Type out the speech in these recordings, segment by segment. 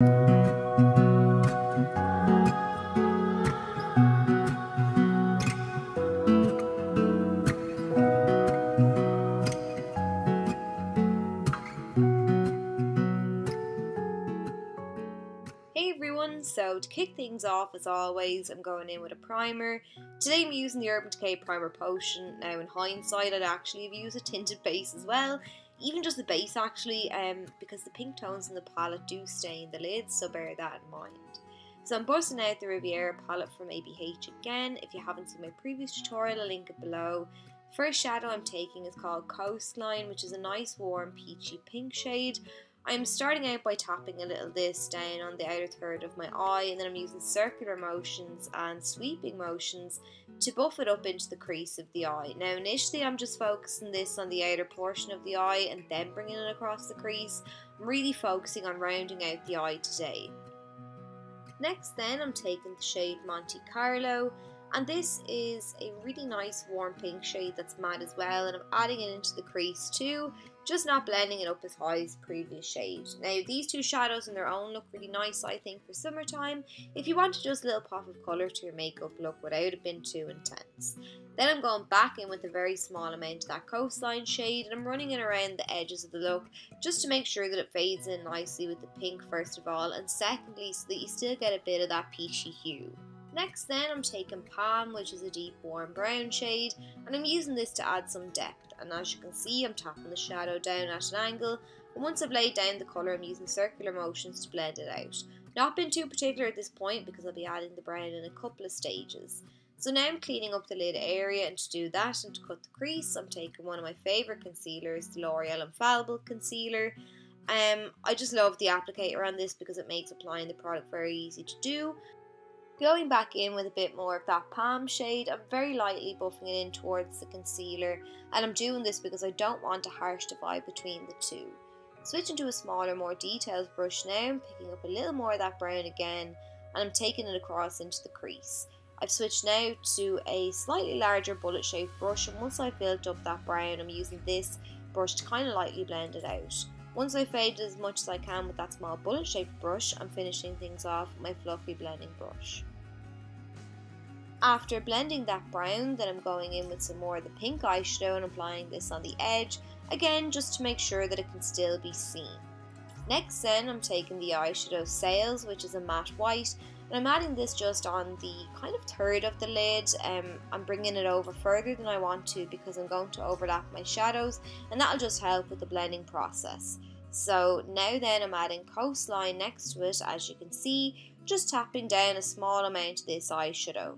Hey everyone, so to kick things off as always, I'm going in with a primer. Today I'm using the Urban Decay Primer Potion. Now in hindsight I'd actually have used a tinted base as well, even just the base actually, um, because the pink tones in the palette do stain the lids, so bear that in mind. So I'm busting out the Riviera palette from ABH again. If you haven't seen my previous tutorial, I'll link it below. First shadow I'm taking is called Coastline, which is a nice warm peachy pink shade. I'm starting out by tapping a little this down on the outer third of my eye and then I'm using circular motions and sweeping motions to buff it up into the crease of the eye. Now initially I'm just focusing this on the outer portion of the eye and then bringing it across the crease. I'm really focusing on rounding out the eye today. Next then I'm taking the shade Monte Carlo and this is a really nice warm pink shade that's matte as well and I'm adding it into the crease too just not blending it up as high as previous shade. Now these two shadows on their own look really nice I think for summertime if you wanted just a little pop of colour to your makeup look without it being too intense. Then I'm going back in with a very small amount of that coastline shade and I'm running it around the edges of the look just to make sure that it fades in nicely with the pink first of all and secondly so that you still get a bit of that peachy hue. Next then I'm taking Palm which is a deep warm brown shade and I'm using this to add some depth and as you can see I'm tapping the shadow down at an angle and once I've laid down the colour I'm using circular motions to blend it out. Not been too particular at this point because I'll be adding the brown in a couple of stages. So now I'm cleaning up the lid area and to do that and to cut the crease I'm taking one of my favourite concealers, the L'Oreal Infallible Concealer. Um, I just love the applicator on this because it makes applying the product very easy to do Going back in with a bit more of that palm shade, I'm very lightly buffing it in towards the concealer and I'm doing this because I don't want a harsh divide between the two. Switching to a smaller, more detailed brush now, I'm picking up a little more of that brown again and I'm taking it across into the crease. I've switched now to a slightly larger bullet shaped brush and once I've built up that brown I'm using this brush to kind of lightly blend it out. Once I've faded as much as I can with that small bullet shaped brush, I'm finishing things off with my fluffy blending brush. After blending that brown, then I'm going in with some more of the pink eyeshadow and applying this on the edge, again just to make sure that it can still be seen. Next then I'm taking the eyeshadow Sails, which is a matte white, and I'm adding this just on the kind of third of the lid. Um, I'm bringing it over further than I want to because I'm going to overlap my shadows and that'll just help with the blending process. So now then I'm adding Coastline next to it as you can see, just tapping down a small amount of this eyeshadow.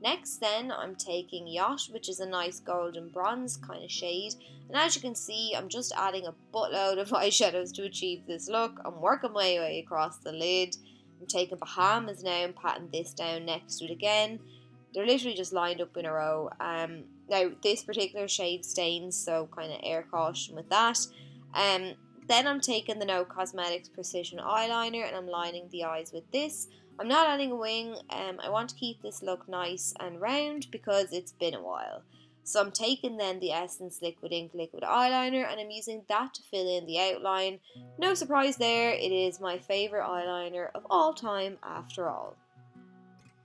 Next then I'm taking Yacht which is a nice golden bronze kind of shade and as you can see I'm just adding a buttload of eyeshadows to achieve this look. I'm working my way across the lid. I'm taking Bahamas now and patting this down next to it again. They're literally just lined up in a row. Um, now this particular shade stains so kind of err caution with that. Um, then I'm taking the Note Cosmetics Precision Eyeliner and I'm lining the eyes with this. I'm not adding a wing, um, I want to keep this look nice and round because it's been a while. So I'm taking then the Essence Liquid Ink Liquid Eyeliner and I'm using that to fill in the outline. No surprise there, it is my favourite eyeliner of all time after all.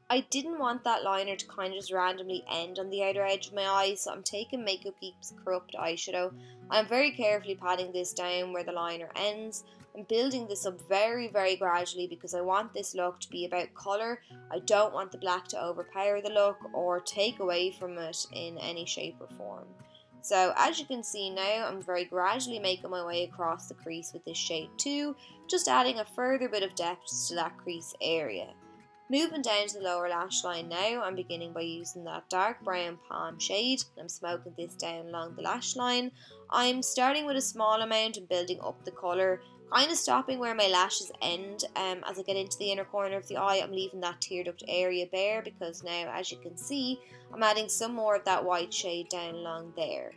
I didn't want that liner to kind of just randomly end on the outer edge of my eye, so I'm taking Makeup Geek's Corrupt Eyeshadow. I'm very carefully patting this down where the liner ends. I'm building this up very, very gradually because I want this look to be about colour. I don't want the black to overpower the look or take away from it in any shape or form. So as you can see now, I'm very gradually making my way across the crease with this shade too, just adding a further bit of depth to that crease area. Moving down to the lower lash line now, I'm beginning by using that dark brown palm shade. I'm smoking this down along the lash line. I'm starting with a small amount and building up the colour, kind of stopping where my lashes end. Um, as I get into the inner corner of the eye, I'm leaving that tear duct area bare because now, as you can see, I'm adding some more of that white shade down along there.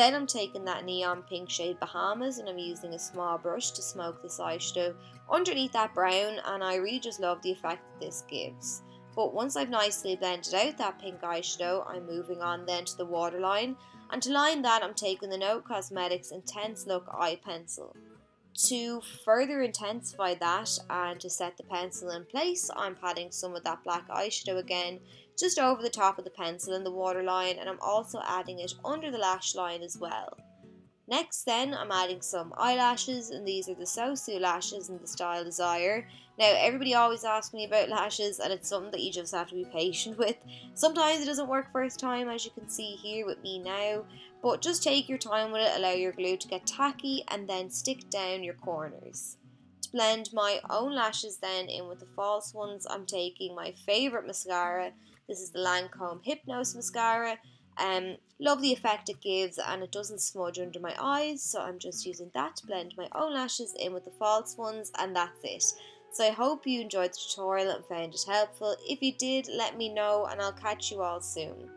Then I'm taking that neon pink shade Bahamas and I'm using a small brush to smoke this eyeshadow underneath that brown and I really just love the effect that this gives. But once I've nicely blended out that pink eyeshadow, I'm moving on then to the waterline and to line that I'm taking the Note Cosmetics Intense Look Eye Pencil. To further intensify that and to set the pencil in place, I'm patting some of that black eyeshadow again just over the top of the pencil in the waterline and I'm also adding it under the lash line as well. Next then I'm adding some eyelashes and these are the Sosu lashes in the style Desire. Now everybody always asks me about lashes and it's something that you just have to be patient with. Sometimes it doesn't work first time as you can see here with me now but just take your time with it, allow your glue to get tacky and then stick down your corners. To blend my own lashes then in with the false ones I'm taking my favourite mascara. This is the Lancome Hypnose Mascara um, love the effect it gives and it doesn't smudge under my eyes so I'm just using that to blend my own lashes in with the false ones and that's it. So I hope you enjoyed the tutorial and found it helpful. If you did, let me know and I'll catch you all soon.